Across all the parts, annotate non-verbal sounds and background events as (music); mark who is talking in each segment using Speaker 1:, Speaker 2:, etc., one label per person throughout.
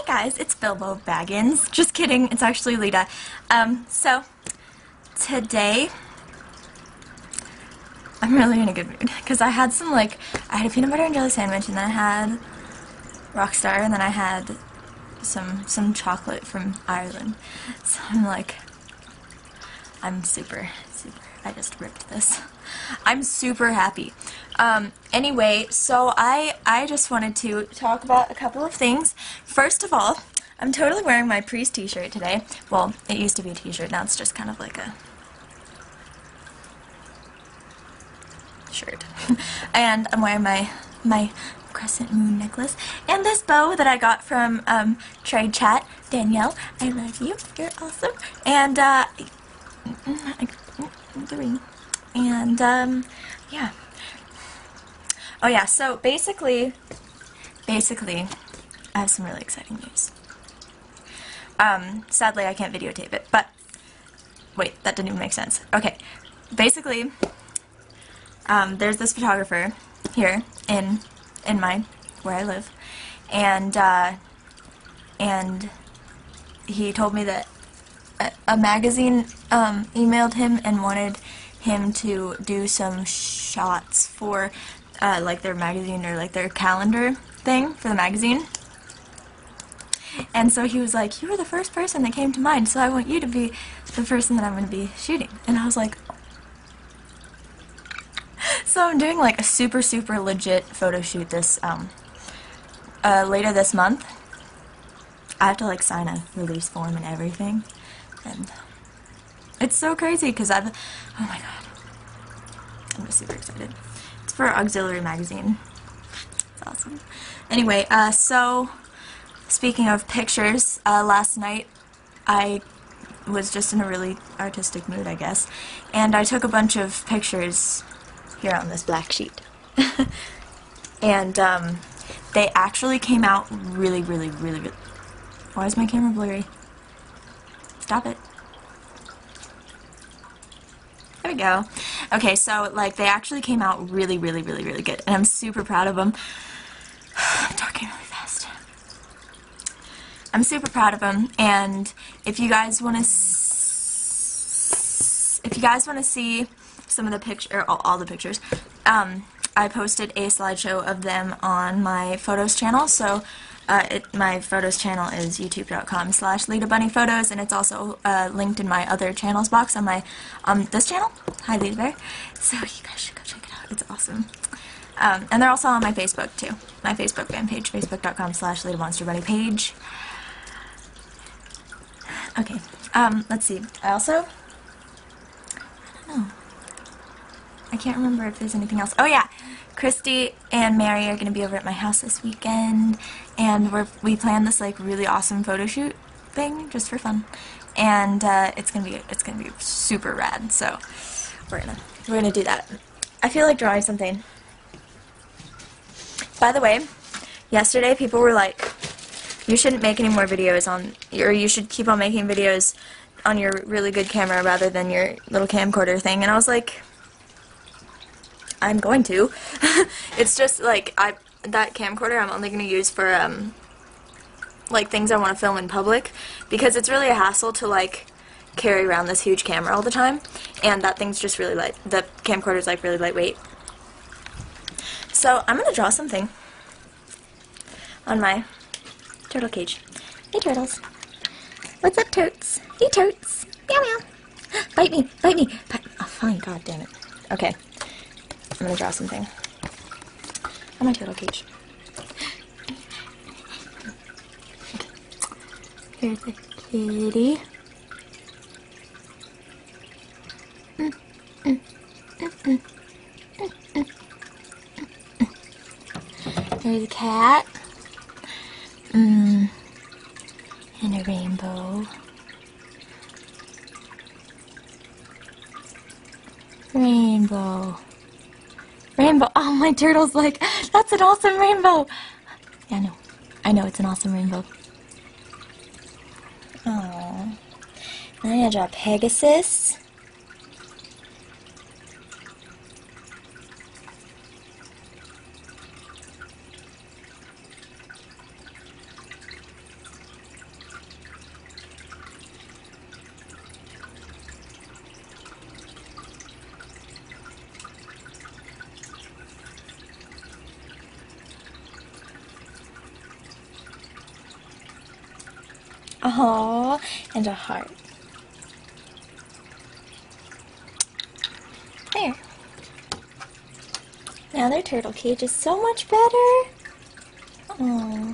Speaker 1: Hi guys, it's Bilbo Baggins. Just kidding, it's actually Leda. Um, so, today, I'm really in a good mood because I had some like, I had a peanut butter and jelly sandwich and then I had Rockstar and then I had some, some chocolate from Ireland. So I'm like, I'm super, super, I just ripped this. I'm super happy. Um, anyway, so I, I just wanted to talk about a couple of things. First of all, I'm totally wearing my Priest t-shirt today. Well, it used to be a t-shirt, now it's just kind of like a shirt. (laughs) and I'm wearing my, my crescent moon necklace and this bow that I got from um, Trade Chat. Danielle, I love you. You're awesome. And uh, the ring. And um, yeah. Oh yeah, so basically, basically, I have some really exciting news. Um, sadly, I can't videotape it, but wait, that didn't even make sense. Okay, basically, um, there's this photographer here in in my where I live, and uh, and he told me that a, magazine um, emailed him and wanted him to do some shots for uh, like their magazine or like their calendar thing for the magazine. And so he was like, you were the first person that came to mind, so I want you to be the person that I'm going to be shooting. And I was like, (laughs) so I'm doing like a super, super legit photo shoot this, um, uh, later this month. I have to like sign a release form and everything. And it's so crazy because I've, oh my god. I'm just super excited. It's for Auxiliary Magazine. It's awesome. Anyway, uh, so speaking of pictures, uh, last night I was just in a really artistic mood, I guess, and I took a bunch of pictures here on this black sheet. (laughs) and um, they actually came out really, really, really, really. Why is my camera blurry? Stop it. There we go. Okay, so like they actually came out really, really, really, really good, and I'm super proud of them. (sighs) I'm talking really fast. I'm super proud of them, and if you guys want to, if you guys want to see some of the picture, all, all, the pictures, um, I posted a slideshow of them on my photos channel. So uh, it, my photos channel is youtube.com slash photos, and it's also uh, linked in my other channels box on my um, this channel. Hi, Leda Bear. So you guys should go check it out. It's awesome. Um, and they're also on my Facebook, too. My Facebook fan page, facebook.com slash Bunny page. Okay, um, let's see. I also, I don't know. I can't remember if there's anything else. Oh yeah, Christy and Mary are to be over at my house this weekend, and we're, we planned this like really awesome photo shoot thing just for fun, and uh, it's gonna be it's gonna be super rad. So we're gonna we're gonna do that. I feel like drawing something. By the way, yesterday people were like, you shouldn't make any more videos on, or you should keep on making videos on your really good camera rather than your little camcorder thing, and I was like I'm going to. (laughs) it's just like I that camcorder I'm only going to use for um like things I want to film in public because it's really a hassle to like carry around this huge camera all the time and that thing's just really light. The camcorder's like really lightweight. So I'm going to draw something on my turtle cage. Hey turtles. What's up totes? Hey totes. Meow meow. (gasps) Bite me, bite me. Bite. Oh fine, god damn it. Okay. I'm gonna draw something on my turtle cage. Here's the kitty. There's a cat. Mm. And a rainbow. Rainbow. Rainbow. Oh, my turtle's like, that's an awesome rainbow. Yeah, I know. I know it's an awesome rainbow. Oh. I'm gonna draw Pegasus. Oh, and a heart. There. Now their turtle cage is so much better. Hmm.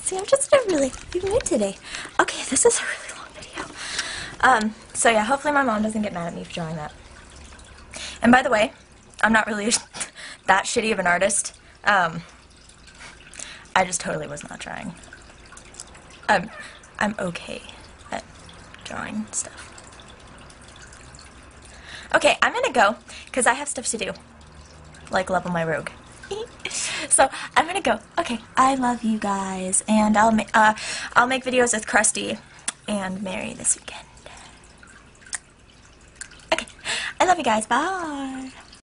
Speaker 1: See, I'm just in a really happy mood today. Okay, this is a really long video. Um, so yeah, hopefully my mom doesn't get mad at me for drawing that. And by the way, I'm not really (laughs) that shitty of an artist. Um, I just totally was not trying. I'm, I'm okay at drawing stuff. Okay, I'm gonna go because I have stuff to do, like level my rogue. (laughs) so I'm gonna go. Okay, I love you guys, and I'll ma- uh, I'll make videos with Krusty and Mary this weekend. Okay, I love you guys. Bye.